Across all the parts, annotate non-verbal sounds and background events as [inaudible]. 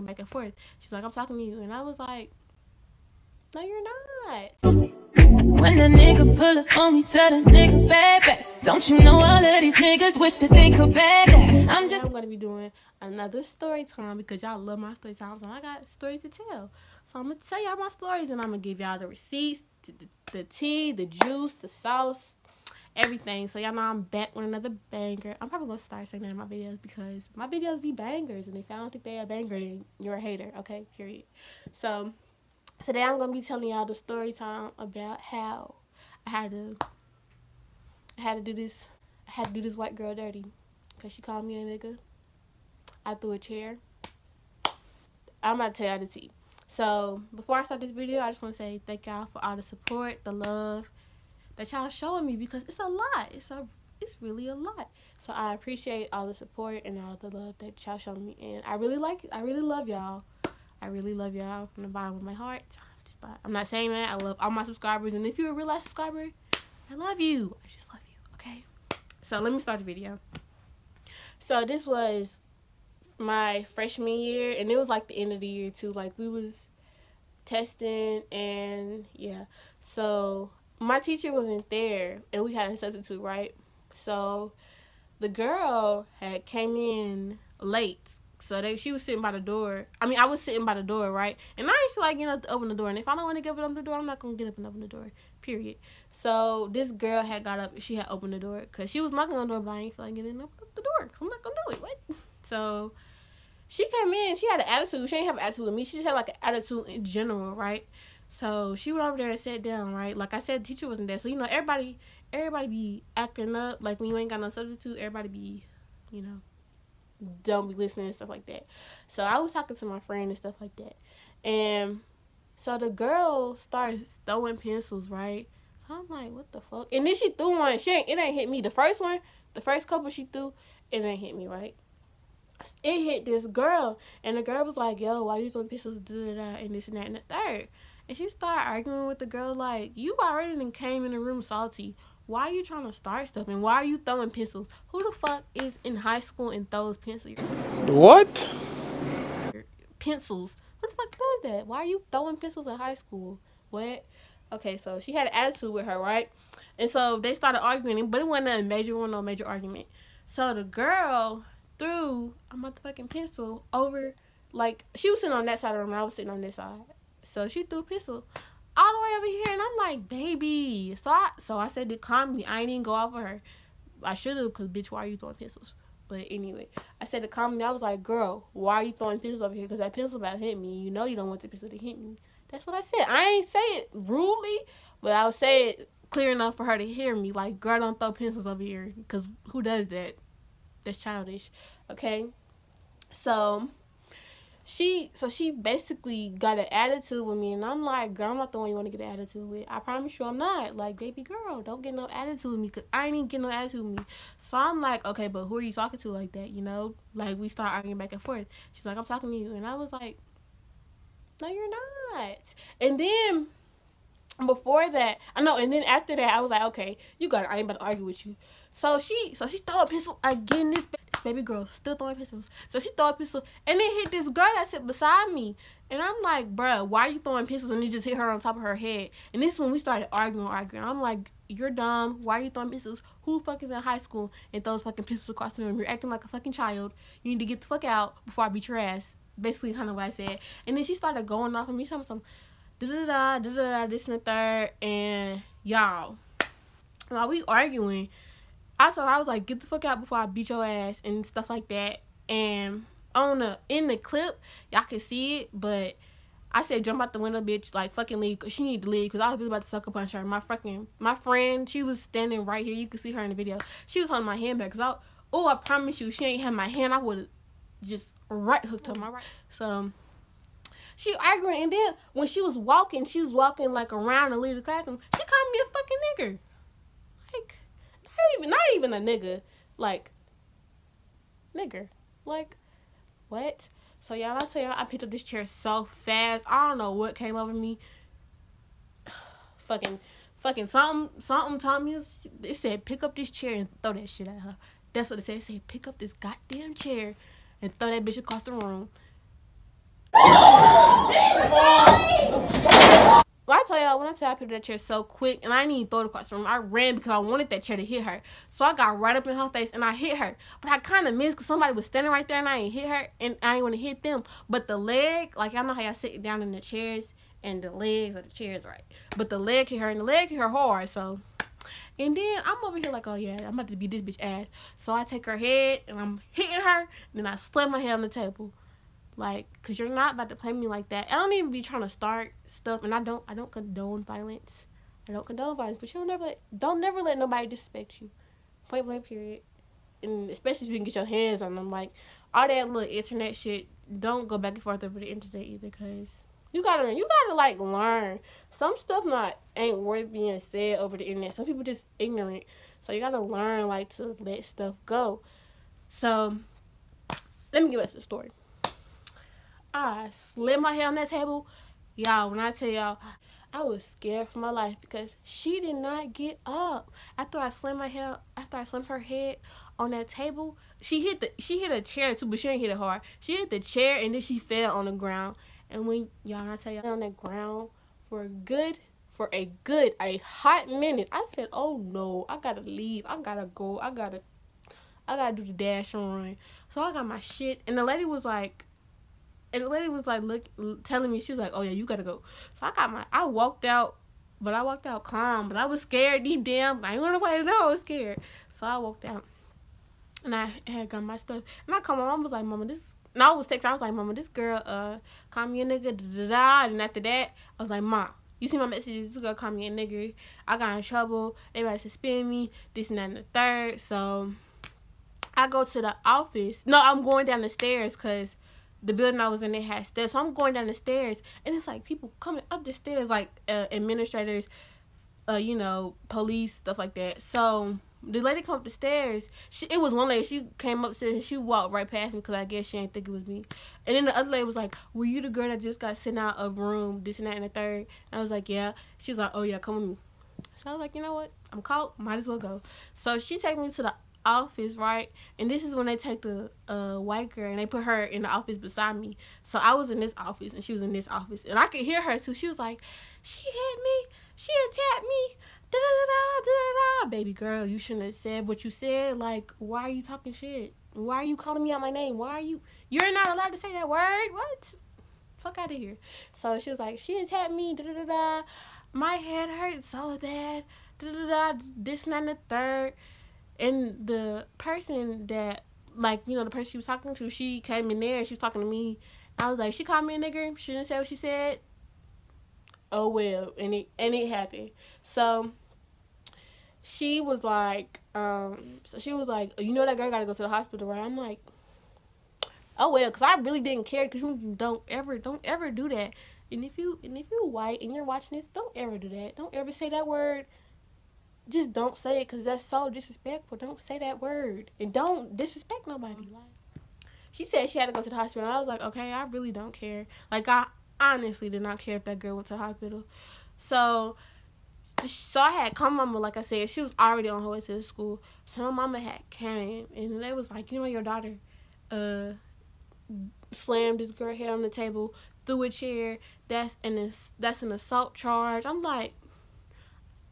back and forth. She's like, I'm talking to you. And I was like, no, you're not. When a nigga pull up on me, tell the nigga back back. Don't you know all of these niggas wish that they could bag that? I'm just. I'm gonna be doing another story time because y'all love my story times and I got stories to tell. So I'm gonna tell y'all my stories and I'm gonna give y'all the receipts, the, the, the tea, the juice, the sauce, everything. So y'all know I'm back with another banger. I'm probably gonna start saying that in my videos because my videos be bangers, and if I don't think they are banger, then you're a hater. Okay, period. So today I'm gonna be telling y'all the story time about how I had to I had to do this I had to do this white girl dirty because she called me a nigga. I threw a chair. I'm about to tell y'all the tea. So before I start this video, I just want to say thank y'all for all the support, the love, that y'all showing me because it's a lot. It's a it's really a lot. So I appreciate all the support and all the love that y'all showing me, and I really like I really love y'all. I really love y'all from the bottom of my heart. Just thought I'm not saying that I love all my subscribers, and if you're a real life subscriber, I love you. I just love you. Okay. So let me start the video. So this was my freshman year, and it was like the end of the year too. Like we was testing, and yeah. So my teacher wasn't there and we had a substitute, right? So the girl had came in late. So they she was sitting by the door. I mean, I was sitting by the door, right? And I didn't feel like getting up to open the door. And if I don't want to get up the door, I'm not gonna get up and open the door. Period. So this girl had got up. She had opened the door because she was knocking on the door, but I didn't feel like getting up the door. Cause I'm not gonna do it. What? So she came in. She had an attitude. She didn't have an attitude with me. She just had like an attitude in general, right? So she went over there and sat down, right? Like I said, the teacher wasn't there. So, you know, everybody everybody be acting up. Like when you ain't got no substitute, everybody be, you know, don't be listening and stuff like that. So I was talking to my friend and stuff like that. And so the girl started throwing pencils, right? So I'm like, what the fuck? And then she threw one. She ain't, it ain't hit me. The first one, the first couple she threw, it ain't hit me, right? It hit this girl. And the girl was like, yo, why you throwing pencils? Da, da, da, and this and that and the third. And she started arguing with the girl like, you already came in the room salty. Why are you trying to start stuff? And why are you throwing pencils? Who the fuck is in high school and throws pencils? What? Pencils. Who the fuck does that? Why are you throwing pencils in high school? What? Okay, so she had an attitude with her, right? And so they started arguing, but it wasn't a major one, no major argument. So the girl threw a motherfucking pencil over, like, she was sitting on that side of the room, I was sitting on this side. So she threw a pistol all the way over here, and I'm like, baby. So I so I said to calm me. I ain't even go off of her. I should have, cause bitch, why are you throwing pencils? But anyway, I said to calm. I was like, girl, why are you throwing pencils over here? Cause that pencil about hit me. You know you don't want the pencil to hit me. That's what I said. I ain't say it rudely, but I would say it clear enough for her to hear me. Like, girl, don't throw pencils over here, cause who does that? That's childish. Okay. So she so she basically got an attitude with me and I'm like, girl, I'm not the one you want to get an attitude with. I promise you I'm not. Like, baby girl, don't get no attitude with me because I ain't even get no attitude with me. So I'm like, okay, but who are you talking to like that, you know? Like we start arguing back and forth. She's like, I'm talking to you and I was like, No, you're not. And then before that, I know, and then after that I was like, Okay, you got it, I ain't about to argue with you. So she so she throw a pistol again this baby girl still throwing pistols. So she throw a pistol and then hit this girl that sit beside me. And I'm like, bruh, why are you throwing pistols? And you just hit her on top of her head. And this is when we started arguing, arguing. I'm like, you're dumb. Why are you throwing pistols? Who fuck is in high school and throws fucking pistols across the room? You're acting like a fucking child. You need to get the fuck out before I beat your ass. Basically, kind of what I said. And then she started going off on me, some, some, da da da da da da, this and the third. And y'all, while we arguing, I told her I was like, get the fuck out before I beat your ass and stuff like that. And on the in the clip, y'all can see it, but I said jump out the window, bitch, like fucking leave. Cause she need to leave, cause I was about to sucker punch her. My fucking my friend, she was standing right here. You can see her in the video. She was holding my hand back, cause I oh I promise you, she ain't had my hand. I would have just right hooked her my right. So she arguing, and then when she was walking, she was walking like around the classroom. She called me a fucking nigger even not even a nigga, like nigger, like what? So y'all, I tell y'all, I picked up this chair so fast. I don't know what came over me. [sighs] fucking, fucking something, something told me it said pick up this chair and throw that shit at her. That's what it said. It said pick up this goddamn chair and throw that bitch across the room. [laughs] y'all, when I tell you I picked that chair so quick, and I didn't even throw it across the room, I ran because I wanted that chair to hit her. So I got right up in her face and I hit her. But I kind of missed because somebody was standing right there and I ain't hit her, and I ain't want to hit them. But the leg, like y'all know how y'all sit down in the chairs, and the legs of the chairs right. But the leg hit her, and the leg hit her hard, so. And then I'm over here like, oh yeah, I'm about to be this bitch ass. So I take her head and I'm hitting her. And then I slam my head on the table. Like, cause you're not about to play me like that. I don't even be trying to start stuff, and I don't. I don't condone violence. I don't condone violence, but you'll never let. Don't never let nobody disrespect you. Point blank. Period. And especially if you can get your hands on them, like all that little internet shit. Don't go back and forth over the internet either, cause you gotta you gotta like learn. Some stuff not ain't worth being said over the internet. Some people just ignorant, so you gotta learn like to let stuff go. So let me give us a story. I slid my head on that table. Y'all, when I tell y'all, I was scared for my life because she did not get up. After I slammed my head, after I slammed her head on that table, she hit the she hit a chair too, but she didn't hit it hard. She hit the chair and then she fell on the ground. And when y'all, when I tell y'all on the ground for a good, for a good, a hot minute, I said, "Oh no, I gotta leave. I gotta go. I gotta, I gotta do the dash and run." So I got my shit, and the lady was like and the lady was like look telling me she was like oh yeah you gotta go so i got my i walked out but i walked out calm but i was scared deep down i didn't want nobody to know i was scared so i walked out and i had got my stuff and i come home i was like mama this and I was texting. I was like, "Mama, this girl, uh, call me a nigga." Da, da, da. And after that, I was like, "Mom, you see my messages? This girl called me a nigga. I got in trouble. They about to suspend me. This and that and the third. So I go to the office. No, I'm going down the stairs because the building I was in it had stairs. So I'm going down the stairs and it's like people coming up the stairs like uh, administrators, uh, you know, police, stuff like that. So the lady come up the stairs. She it was one lady. She came upstairs and she walked right past me because I guess she didn't think it was me. And then the other lady was like, "Were you the girl that just got sent out of room? This and that and the third? And I was like, "Yeah." She was like, "Oh yeah, come with me." So I was like, "You know what? I'm caught. Might as well go." So she take me to the office, right? And this is when they take the uh, white girl and they put her in the office beside me. So I was in this office and she was in this office. And I could hear her too. She was like, She hit me. She attacked me. Da da da da da da. Baby girl, you shouldn't have said what you said. Like, why are you talking shit? Why are you calling me out my name? Why are you you're not allowed to say that word? What? Fuck out of here. So she was like, She attacked me, da da da da. My head hurts so bad. Da da da this and the third and the person that like you know the person she was talking to she came in there and she was talking to me. I was like she called me a nigger. She didn't say what she said. Oh well. And it and it happened. So she was like um so she was like you know that girl gotta go to the hospital right? I'm like oh well because i really didn't care because you don't ever don't ever do that. And if you and if you're white and you're watching this don't ever do that. Don't ever say that word just don't say it because that's so disrespectful. Don't say that word and don't disrespect nobody. She said she had to go to the hospital. I was like, okay, I really don't care. Like I honestly did not care if that girl went to the hospital. So, so I had come mama, like I said, she was already on her way to the school. So my mama had came and they was like, you know, your daughter, uh, slammed this girl head on the table threw a chair. That's an that's an assault charge. I'm like,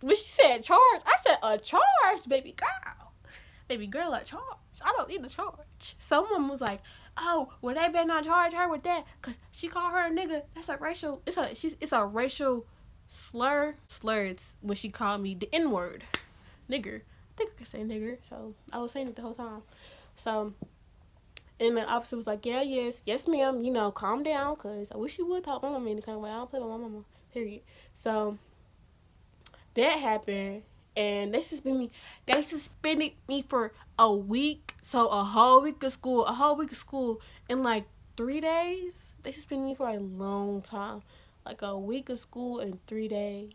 when she said charge, I said a charge, baby girl. Baby girl, a charge. I don't need a charge. Someone was like, "Oh, well, they better not charge her with that, cause she called her a nigga. That's a racial. It's a she's it's a racial slur. Slur. It's when she called me the N word, nigger. I think I could say nigger. So I was saying it the whole time. So, and the officer was like, "Yeah, yes, yes, ma'am. You know, calm down, cause I wish you would talk my mama any kind of way. I don't play with my mama. Period. So." That happened and they suspended me. They suspended me for a week, so a whole week of school, a whole week of school in like three days. They suspended me for a long time, like a week of school in three days.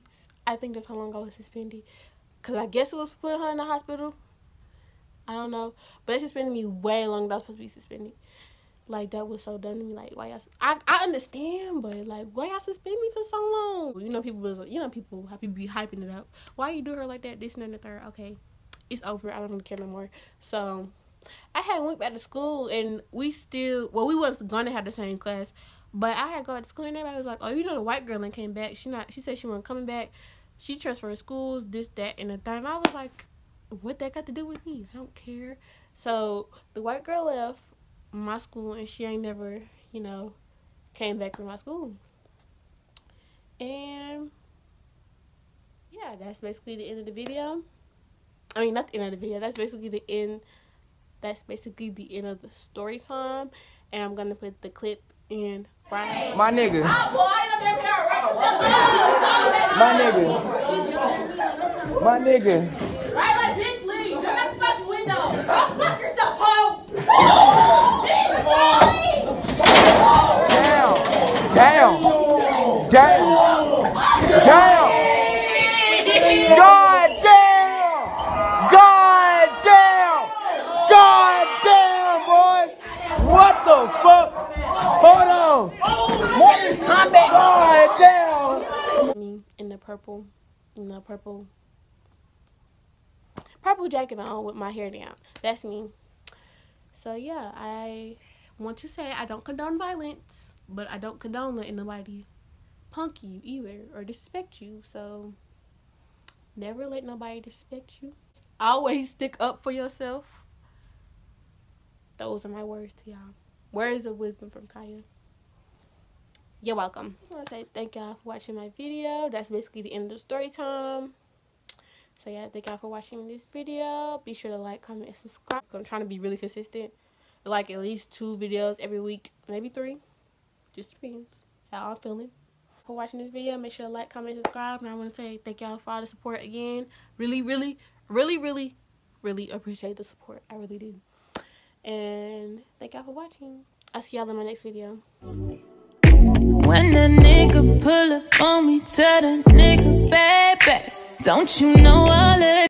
I think that's how long I was suspended, cause I guess it was putting her in the hospital. I don't know, but they suspended me way longer than I was supposed to be suspended. Like that was so dumb to me. Like why y'all? I I understand, but like why y'all suspend me for so long? You know people was you know people people be hyping it up. Why you do her like that? This and then the third. Okay, it's over. I don't even care no more. So I had went back to school and we still well we was gonna have the same class, But I had to go to school and everybody was like, "Oh, you know the white girl and came back. She not. She said she wasn't coming back. She transferred schools, this, that, and the third. And I was like, what that got to do with me? I don't care. So the white girl left my school and she ain't never, you know, came back to my school. And yeah, that's basically the end of the video. I mean, not the end of the video. That's basically the end. That's basically the end of the story time. And I'm gonna put the clip in right. My nigga. Oh, my nigga. My nigga. Right, like bitch, leave. Come out the fucking window. Go fuck yourself, hoe. Down. Down. Down. Down. God damn. God damn. God damn, boy. What the fuck? Hold on. Mortal Kombat. God damn. Me in the purple, in the purple, purple jacket on with my hair down. That's me. So yeah, I want to say I don't condone violence, but I don't condone letting nobody punk you either or disrespect you. So never let nobody disrespect you. Always stick up for yourself. Those are my words to y'all. Words of wisdom from Kiya. You're welcome. I want to say thank y'all for watching my video. That's basically the end of the story time. So yeah, thank y'all for watching this video. Be sure to like, comment, and subscribe. I'm trying to be really consistent. Like at least two videos every week, maybe three. Just depends how I'm feeling. For watching this video, make sure to like, comment, subscribe. And I want to say thank y'all for all the support again. Really, really, really, really, really appreciate the support. I really do. And thank y'all for watching. I'll see y'all in my next video. When a nigga pull up on me, tell the nigga, baby, don't you know all